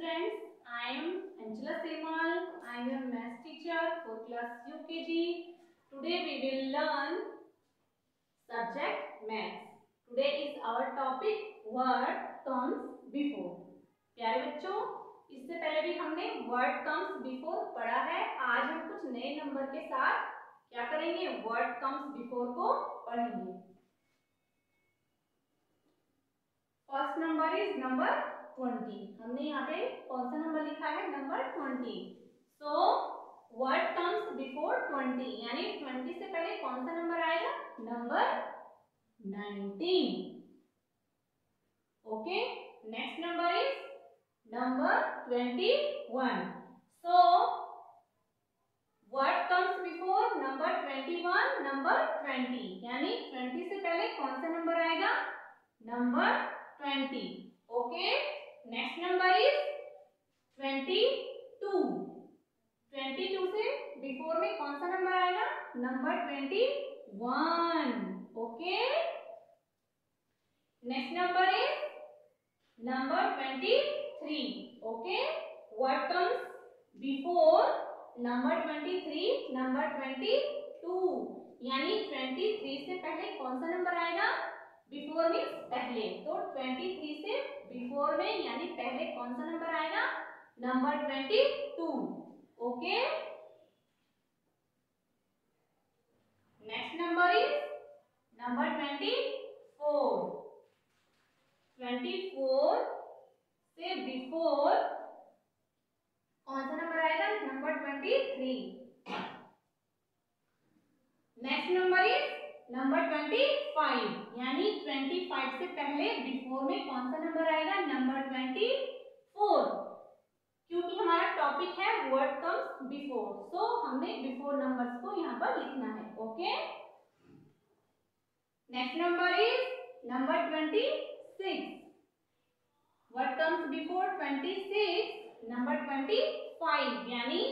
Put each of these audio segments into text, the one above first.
students, I am Angela Semal. I am your math teacher for class UKG. Today we will learn subject maths. Today is our topic word comes before. प्यारे बच्चों इससे पहले भी हमने word comes before पढ़ा है आज हम कुछ नए नंबर के साथ क्या करेंगे word comes before को पढ़ेंगे first number is number twenty हमने यहाँ पे कौन सा नंबर लिखा है? Number twenty so word comes before twenty यानी ट्वेंटी से पहले कौन सा नंबर आएगा? Number nineteen okay next number is number twenty one so word comes before number twenty one number twenty यानी ट्वेंटी से पहले कौन सा नंबर आएगा? Number twenty okay next number is twenty two twenty two से before में कौन सा नंबर आएगा? Number twenty one okay next number is number twenty three okay what comes before number twenty three number twenty two यानी twenty three से पहले कौन सा नंबर आएगा? बिफोर मीन्स पहले. तो 23 से बिफोर में यानी पहले कौन सा नंबर आएगा? Number 22 okay next number is number 24 24 से बिफोर कौन सा नंबर आएगा? Number 23 next number is number twenty five यानी ट्वेंटी फाइव से पहले बिफोर में कौन सा नंबर आएगा? नंबर ट्वेंटी फोर क्योंकि हमारा टॉपिक है वर्ड कम्स बिफोर सो हमने बिफोर नंबर्स को यहाँ पर लिखना है okay next number is number twenty six word comes before twenty six number twenty five यानी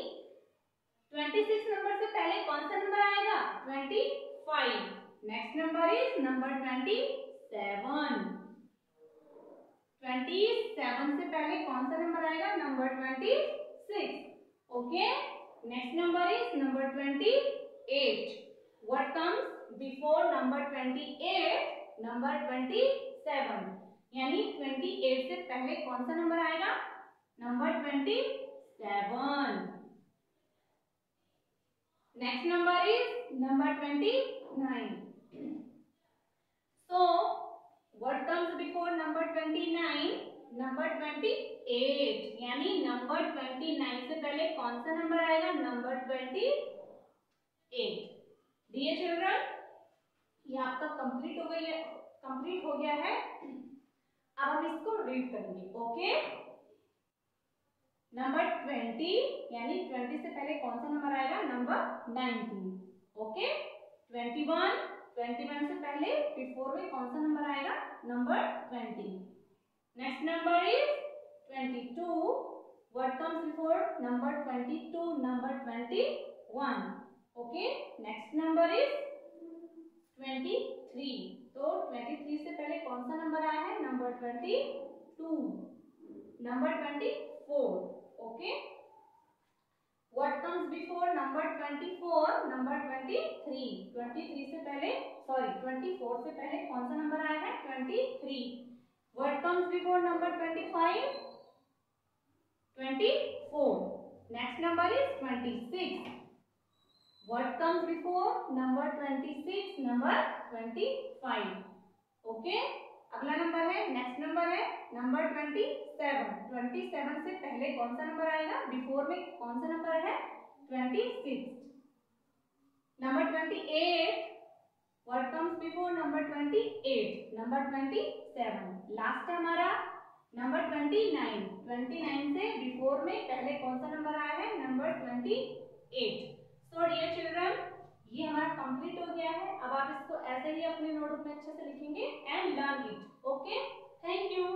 ट्वेंटी सिक्स नंबर से पहले कौन सा नंबर आएगा? Twenty five next number is number twenty seven twenty seven से पहले कौन सा नंबर आएगा? Number twenty six okay next number is number twenty eight what comes before number twenty eight number twenty seven यानी twenty eight से पहले कौन सा नंबर आएगा? Number twenty seven next number is number twenty nine So, what comes before number 29? Number 28 यानी number 29 से पहले कौन सा नंबर आएगा? नंबर 28 डियर चिल्ड्रन ये आपका कंप्लीट हो गई है कंप्लीट हो गया है। अब हम इसको रीड करेंगे ओके नंबर 20 यानी 20 से पहले कौन सा नंबर आएगा? नंबर 19 ओके 21 ट्वेंटी वन से पहले बिफोर में कौन सा नंबर आएगा? Number twenty number two what comes before number twenty two number twenty one okay next number is twenty three तो ट्वेंटी थ्री से पहले कौन सा नंबर आया है? Number twenty two number twenty four okay what comes before? Number 24 number 23 23 से पहले sorry 24 से पहले कौन सा नंबर आया है? 23 What comes before number 25? 24. Next number is 26. What comes before number 26? Number 25. Okay. अगला नंबर है नेक्स्ट नंबर है नंबर 27. 27 से पहले कौन सा नंबर आएगा बिफोर में कौन सा नंबर है 26. Number 28 What comes before number 28? Number 27. Last हमारा number twenty nine. Twenty nine से before में पहले कौन सा नंबर आया है number eight. So dear children, ये हमारा कंप्लीट हो गया है अब आप इसको ऐसे ही अपने नोटबुक में अच्छे से लिखेंगे and learn it. Okay? Thank you